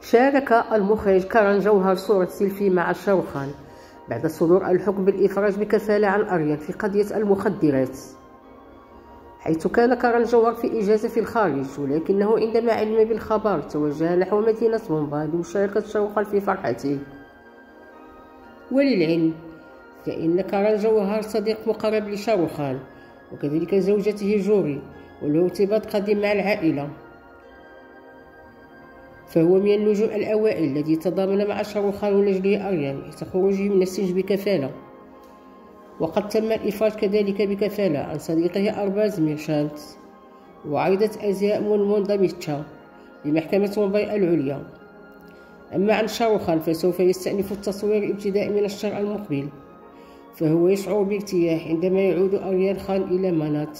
شارك المخرج كارن جوهر صورة سيلفي مع شاروخان بعد صدور الحكم بالإفراج بكفالة عن أريان في قضية المخدرات. حيث كان كارن جوهر في إجازة في الخارج ولكنه عندما علم بالخبر توجه نحو مدينة مومباي لمشاركة شاروخان في فرحته. وللعلم فإن كارن جوهر صديق مقرب لشاروخان وكذلك زوجته جوري وله ارتباط قديم مع العائلة. فهو من النجوم الأوائل الذي تضامن مع شاروخان ونجله أريان حتى خروجه من السجن بكفالة. وقد تم الإفراج كذلك بكفالة عن صديقه أرباز ميرشانت وعارضة الأزياء مونمون داميتشا بمحكمة مومباي العليا. أما عن شاروخان فسوف يستأنف التصوير ابتداء من الشهر المقبل فهو يشعر بارتياح عندما يعود أريان خان إلى مانات